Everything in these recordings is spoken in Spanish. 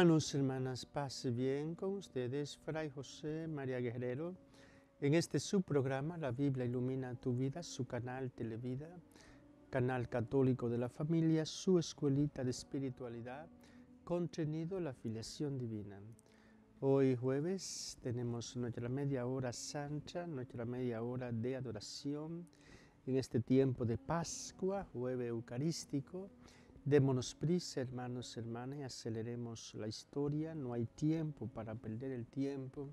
Hermanos, hermanas, pase bien con ustedes, Fray José María Guerrero, en este subprograma La Biblia Ilumina Tu Vida, su canal Televida, canal católico de la familia, su escuelita de espiritualidad, contenido La Filiación Divina. Hoy jueves tenemos nuestra media hora santa, nuestra media hora de adoración, en este tiempo de Pascua, jueves eucarístico, Démonos prisa, hermanos, hermanas, y aceleremos la historia. No hay tiempo para perder el tiempo.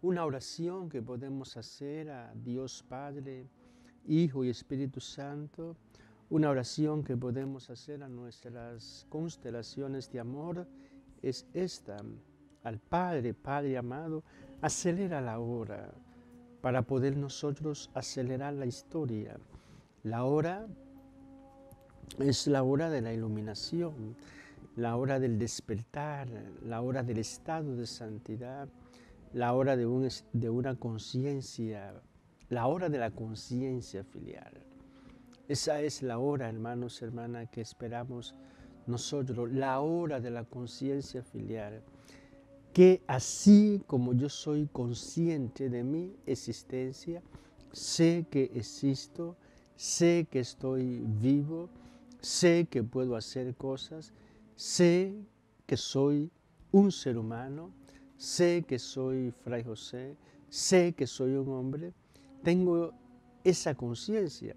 Una oración que podemos hacer a Dios Padre, Hijo y Espíritu Santo. Una oración que podemos hacer a nuestras constelaciones de amor es esta. Al Padre, Padre amado, acelera la hora para poder nosotros acelerar la historia. La hora es la hora de la iluminación, la hora del despertar, la hora del estado de santidad, la hora de, una conciencia, la hora de la conciencia filial. Esa es la hora, hermanos, hermanas, que esperamos nosotros, la hora de la conciencia filial. Que así como yo soy consciente de mi existencia, sé que existo, sé que estoy vivo, sé que puedo hacer cosas, sé que soy un ser humano, sé que soy Fray José, sé que soy un hombre, tengo esa conciencia,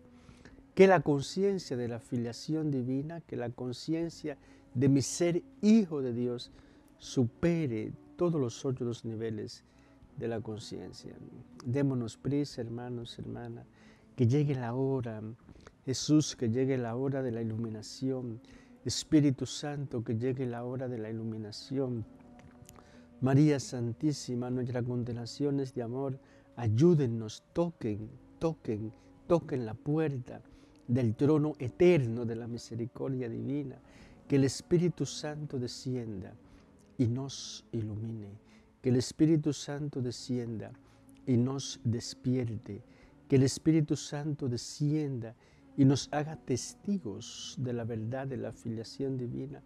que la conciencia de la filiación divina, que la conciencia de mi ser hijo de Dios supere todos los otros niveles de la conciencia. Démonos prisa, hermanos, hermanas, que llegue la hora Jesús, que llegue la hora de la iluminación. Espíritu Santo, que llegue la hora de la iluminación. María Santísima, nuestras condenaciones de amor, ayúdennos, toquen, toquen, toquen la puerta del trono eterno de la misericordia divina. Que el Espíritu Santo descienda y nos ilumine. Que el Espíritu Santo descienda y nos despierte. Que el Espíritu Santo descienda y nos haga testigos de la verdad de la filiación divina,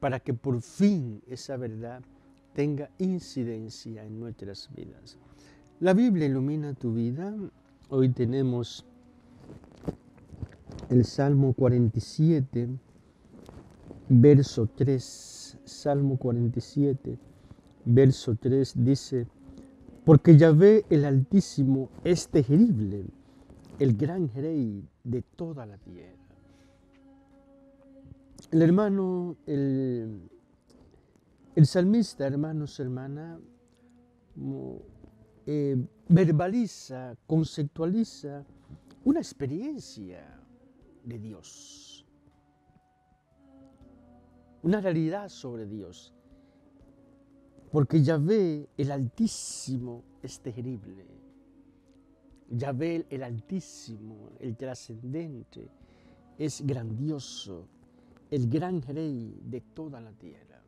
para que por fin esa verdad tenga incidencia en nuestras vidas. La Biblia ilumina tu vida. Hoy tenemos el Salmo 47, verso 3. Salmo 47, verso 3 dice, porque Yahvé el Altísimo es terrible el gran rey de toda la tierra. El hermano, el, salmista, hermanos, hermana, eh, verbaliza, conceptualiza una experiencia de Dios, una realidad sobre Dios, porque Yahvé, el Altísimo, es terrible Yahvé el Altísimo, el trascendente, es grandioso, el gran rey de toda la tierra.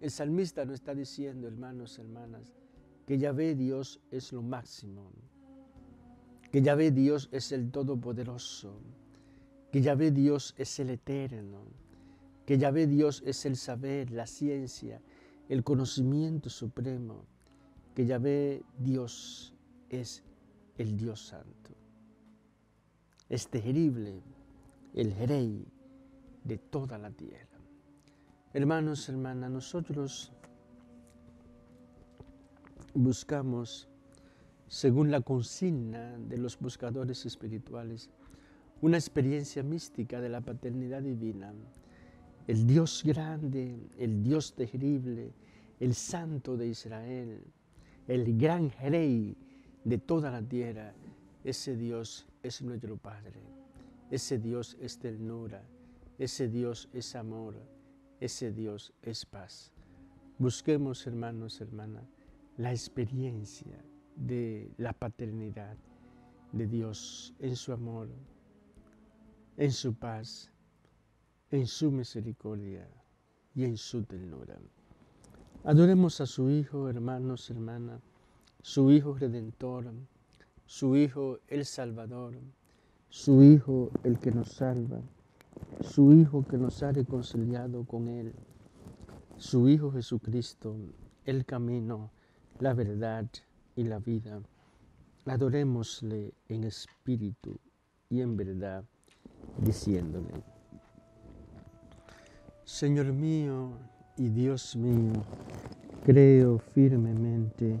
El salmista nos está diciendo, hermanos, hermanas, que Yahvé Dios es lo máximo, que Yahvé Dios es el Todopoderoso, que Yahvé Dios es el Eterno, que Yahvé Dios es el saber, la ciencia, el conocimiento supremo, que Yahvé Dios es el Dios Santo. Es terrible el rey de toda la tierra. Hermanos, hermanas, nosotros buscamos, según la consigna de los buscadores espirituales, una experiencia mística de la paternidad divina. El Dios grande, el Dios terrible, el Santo de Israel, el gran rey de toda la tierra, ese Dios es nuestro Padre, ese Dios es ternura, ese Dios es amor, ese Dios es paz. Busquemos, hermanos, hermanas, la experiencia de la paternidad de Dios en su amor, en su paz, en su misericordia y en su ternura. Adoremos a su Hijo, hermanos, hermanas su Hijo Redentor, su Hijo el Salvador, su Hijo el que nos salva, su Hijo que nos ha reconciliado con Él, su Hijo Jesucristo, el camino, la verdad y la vida. Adorémosle en espíritu y en verdad, diciéndole, Señor mío y Dios mío, creo firmemente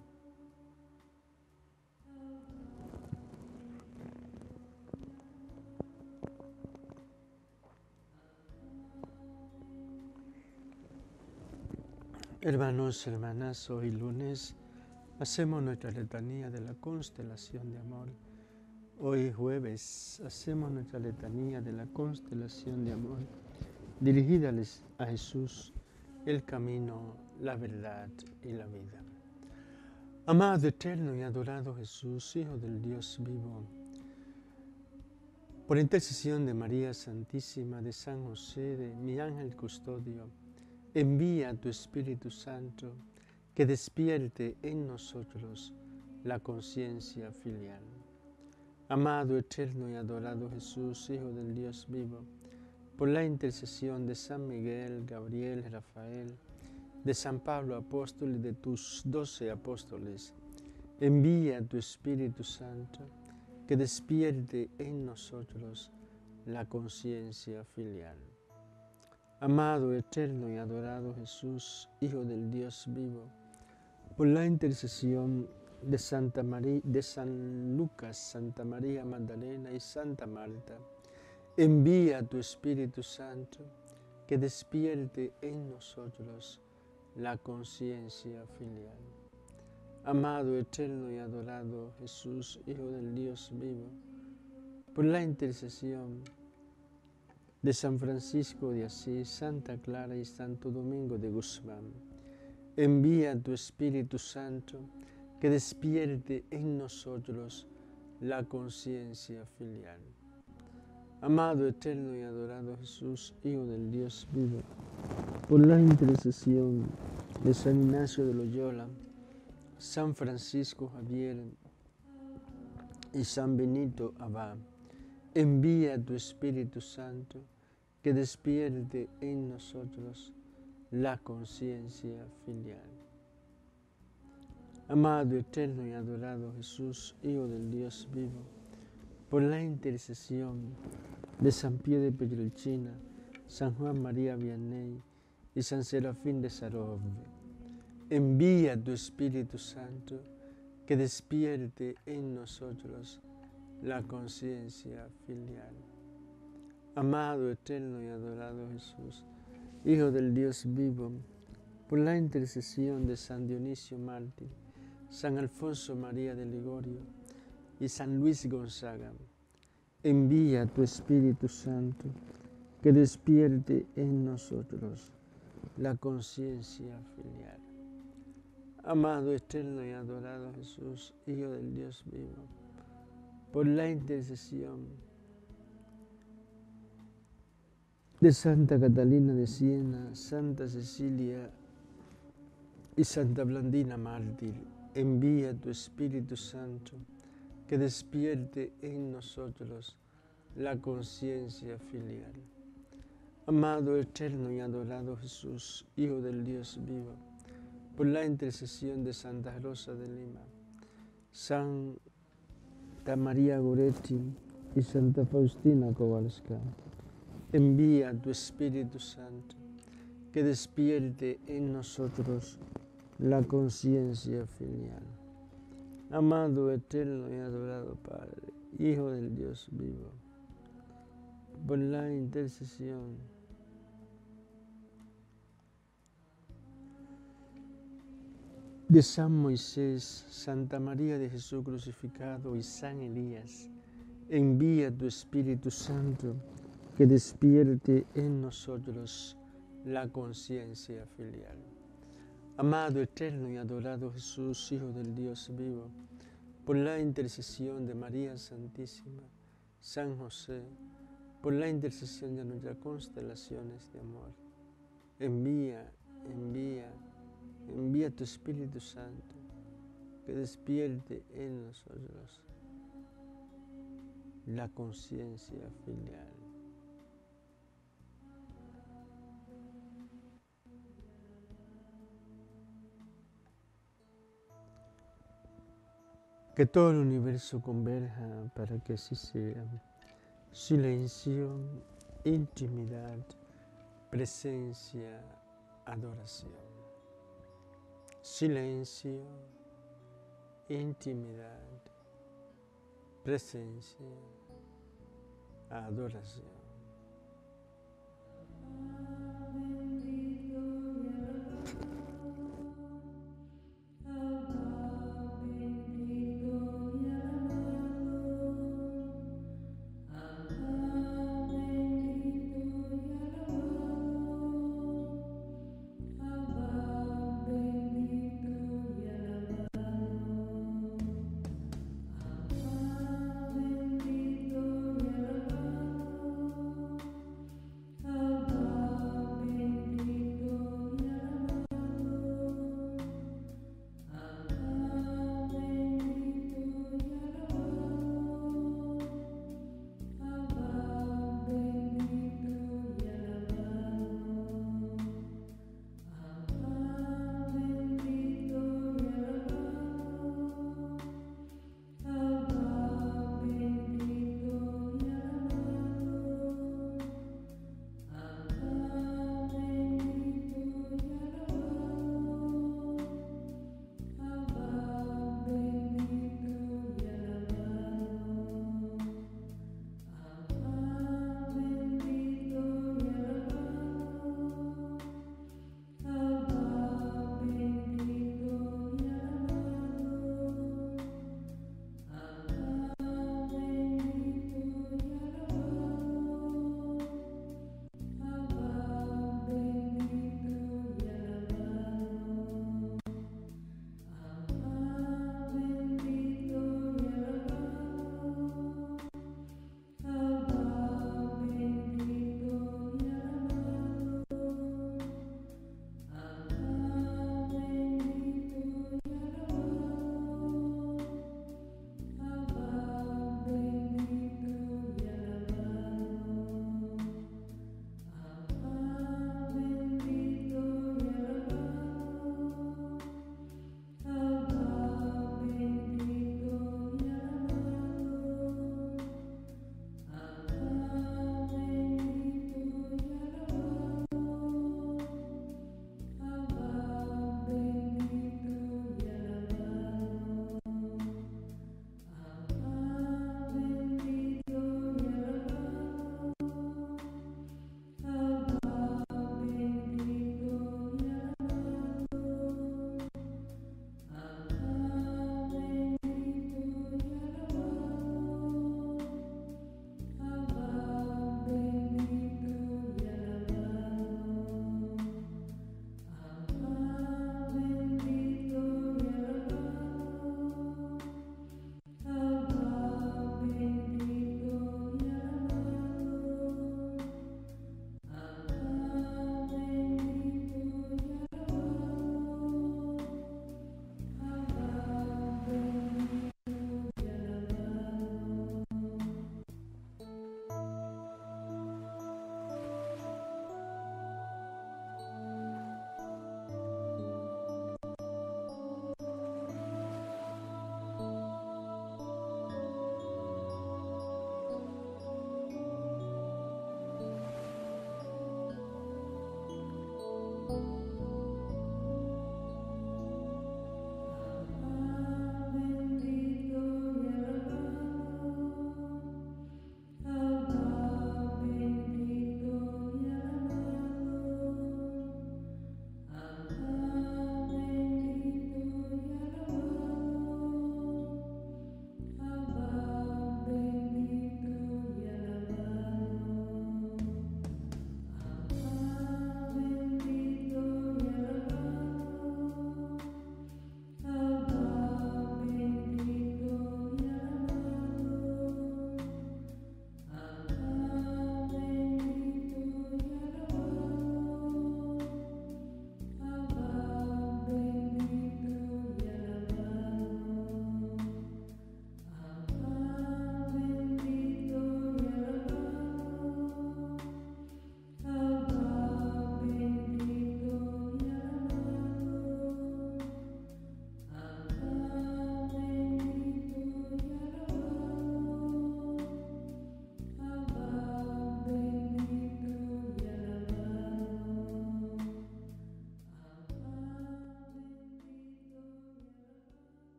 Hermanos, hermanas, hoy lunes hacemos nuestra letanía de la constelación de amor. Hoy jueves hacemos nuestra letanía de la constelación de amor dirigida a Jesús, el camino, la verdad y la vida. Amado eterno y adorado Jesús, Hijo del Dios vivo, por intercesión de María Santísima, de San José, de mi ángel custodio, Envía tu Espíritu Santo que despierte en nosotros la conciencia filial. Amado, eterno y adorado Jesús, Hijo del Dios vivo, por la intercesión de San Miguel, Gabriel, Rafael, de San Pablo apóstol y de tus doce apóstoles, envía tu Espíritu Santo que despierte en nosotros la conciencia filial. Amado, eterno y adorado Jesús, Hijo del Dios vivo, por la intercesión de Santa María, de San Lucas, Santa María Magdalena y Santa Marta, envía tu Espíritu Santo que despierte en nosotros la conciencia filial. Amado, eterno y adorado Jesús, Hijo del Dios vivo, por la intercesión de San Francisco de Asís, Santa Clara y Santo Domingo de Guzmán. Envía tu Espíritu Santo que despierte en nosotros la conciencia filial. Amado, eterno y adorado Jesús, Hijo del Dios vivo, por la intercesión de San Ignacio de Loyola, San Francisco Javier y San Benito Abad, envía tu Espíritu Santo que despierte en nosotros la conciencia filial. Amado, eterno y adorado Jesús, Hijo del Dios vivo, por la intercesión de San Pío de Petrelcina, San Juan María Vianney y San Serafín de Sarov. Envía tu Espíritu Santo que despierte en nosotros la conciencia filial. Amado, eterno y adorado Jesús, Hijo del Dios vivo, por la intercesión de San Dionisio Mártir, San Alfonso María de Ligorio y San Luis Gonzaga, envía tu Espíritu Santo que despierte en nosotros la conciencia filial. Amado, eterno y adorado Jesús, Hijo del Dios vivo, por la intercesión de Santa Catalina de Siena, Santa Cecilia y Santa Blandina Mártir, envía tu Espíritu Santo que despierte en nosotros la conciencia filial. Amado, eterno y adorado Jesús, Hijo del Dios vivo, por la intercesión de Santa Rosa de Lima, Santa María Goretti y Santa Faustina Kowalska, envía tu Espíritu Santo que despierte en nosotros la conciencia filial. Amado, eterno y adorado Padre, Hijo del Dios vivo, por la intercesión de San Moisés, Santa María de Jesús crucificado y San Elías, envía tu Espíritu Santo que despierte en nosotros la conciencia filial. Amado, eterno y adorado Jesús, Hijo del Dios vivo, por la intercesión de María Santísima, San José, por la intercesión de nuestras constelaciones de amor, envía, envía, envía tu Espíritu Santo que despierte en nosotros la conciencia filial. Que todo el universo converja para que así sea. Silencio, intimidad, presencia, adoración. Silencio, intimidad, presencia, adoración.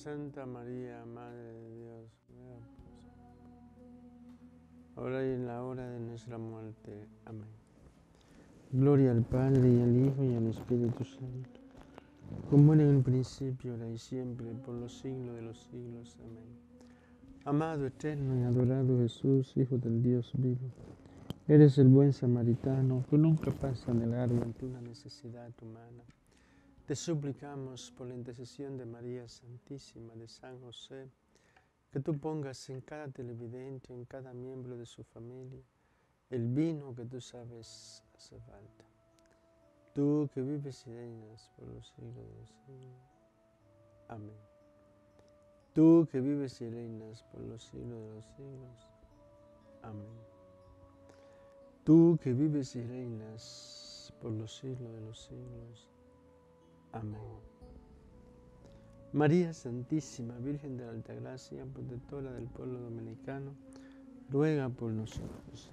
Santa María, Madre de Dios, ahora y en la hora de nuestra muerte. Amén. Gloria al Padre y al Hijo y al Espíritu Santo, como era en el principio, ahora y siempre, por los siglos de los siglos. Amén. Amado, eterno y adorado Jesús, Hijo del Dios vivo, eres el buen samaritano que nunca pasa de largo ante una necesidad humana. Te suplicamos por la intercesión de María Santísima, de San José, que tú pongas en cada televidente, en cada miembro de su familia, el vino que tú sabes hace falta. Tú que vives y reinas por los siglos de los siglos. Amén. Tú que vives y reinas por los siglos de los siglos. Amén. Tú que vives y reinas por los siglos de los siglos. Amén. María Santísima, Virgen de la Alta Gracia, protectora del pueblo dominicano, ruega por nosotros.